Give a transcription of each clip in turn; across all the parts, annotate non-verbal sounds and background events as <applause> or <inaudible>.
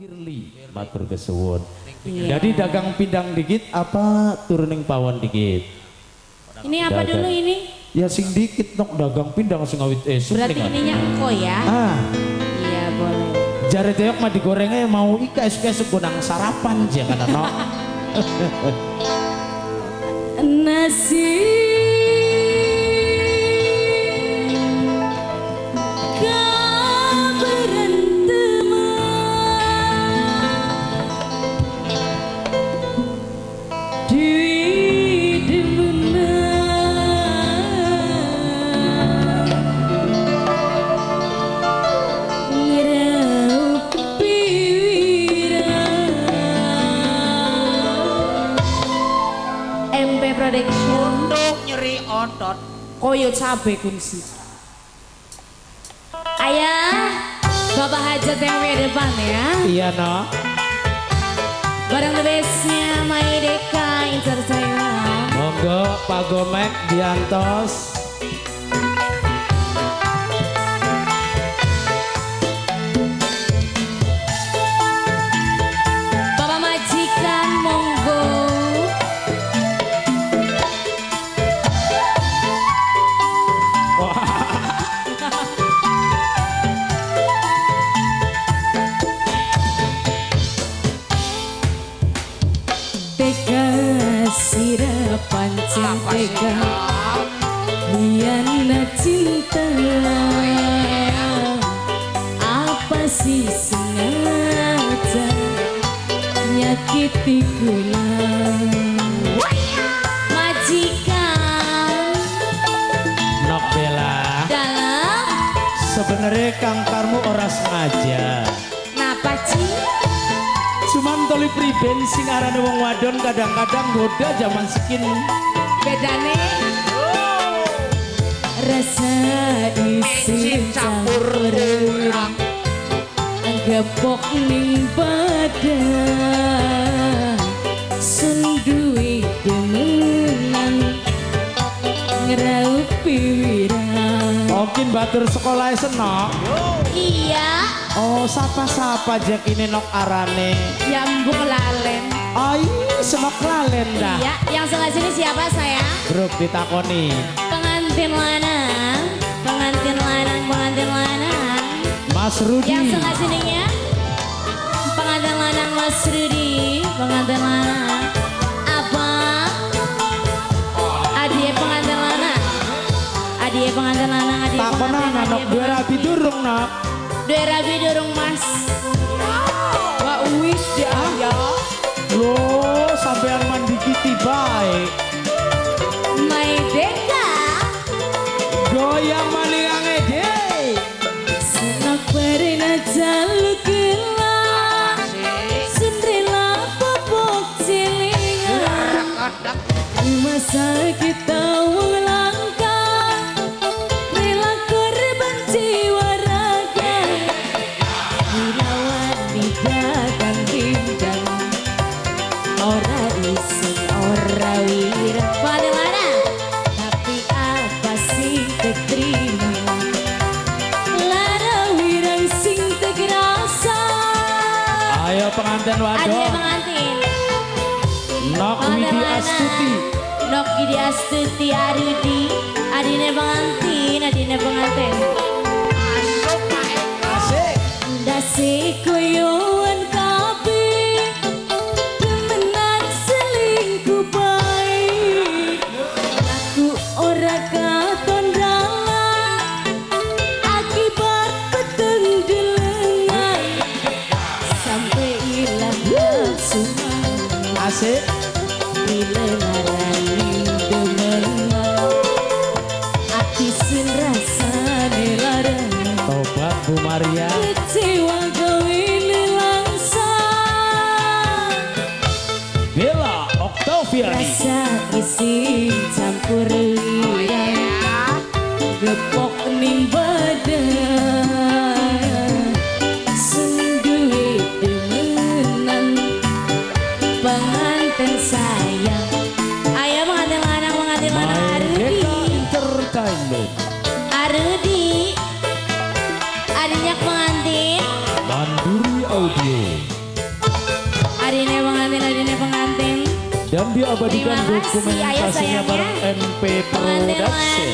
Firly matur kesuwun. Jadi dagang pindang dikit apa turuning pawon dikit? Ini apa dulu ini? Ya sing dikit nok dagang pindang sing awit esuk Berarti ininya engko ya? Ah, Iya boleh. jare teok mah digorengnya mau ika esuk-esuk gunang sarapan aja kan no. Nasi koyo cabe kunci ayah bapak hajat yang di depan ya Iya no. barang the bestnya My Deka Entertainment Monggo Pak Gomek diantos. Sirapan cinta Liana cinta Apa sih sengaja Nyakiti kula Majikan Nok Bella. dalam Sebenarnya Kang Karmu ora sengaja. Toli priben sing arane wong wadon kadang-kadang goda zaman skin. Bedane Rasa isi campur kurang. Gepok ning badan Mungkin batur sekolah senok. Iya Oh, sapa-sapa jak ini nok arane. Jambung lalen Ai, senok lalen dah. Iya yang sebelah sini siapa saya? Grup ditakoni. Pengantin lanang Pengantin lanang Pengantin lanang Mas Rudi. Yang sebelah sininya pengantin lanang Mas Rudi, pengantin lanang apa? Adie pengantin lanang, adie pengantin lanang, adie Takonan pengantin, nok dua rapi durung nok. Dua rabi durung Mas. Wah wis dia ya. Loh, sampean mandi kiti baik. My Deka, Goyang maningang ede. senok berina jaluk gila, sendrila popok cilingan. <laughs> Masa kita melangkah Ayo pengantin Ada wadon. pengantin Nok Widi? Astuti. Nok Widi Astuti Arudi Adine pengantin, adine pengantin. Asik. Dasi koyoan Bu Maria. Kau ini langsung Bella Octaviani. Rasa isi campur liang Gepok ning badan. Senduwe demenan Pengantin sayang. Ayo pengantin lanang, pengantin lanang. Main Arudi Deka Entertainment. Arudi Audio. Adine pengantin, adine pengantin. Dan diabadikan dokumentasinya bareng Pengantin Production.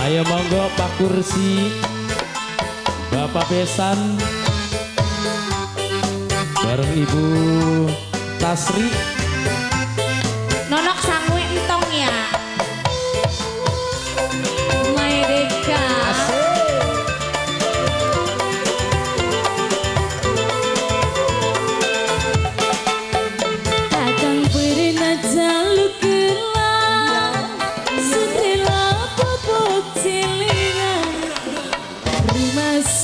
Ayo monggo Pak Kursi Bapak Besan Bareng Ibu Tasri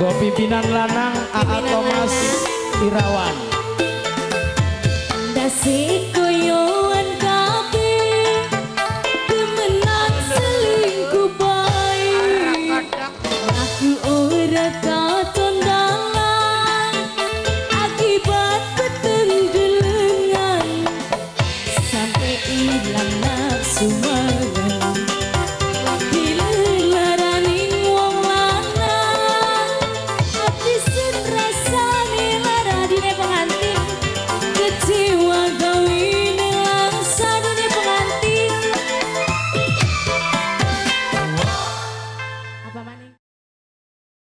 Kanggo pimpinan lanang AA Thomas. Irawan Dasi